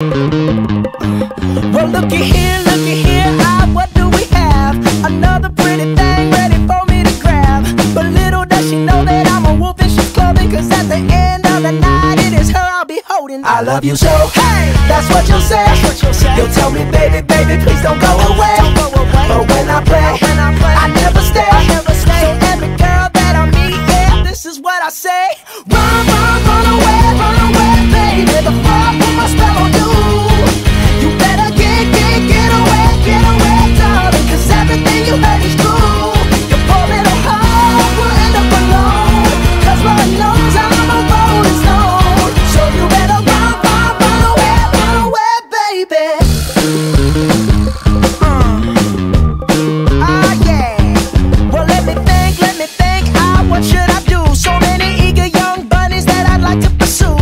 Well, looky here, looky here, ah, what do we have? Another pretty thing ready for me to grab. But little does she know that I'm a wolf in sheep's clothing. Cause at the end of the night, it is her I'll be holding. I love you so, hey, that's what you'll say. You'll tell me, baby, baby, please don't go away. But when I play, I never stay. I never stay. So every girl that I meet, yeah, this is what I say. so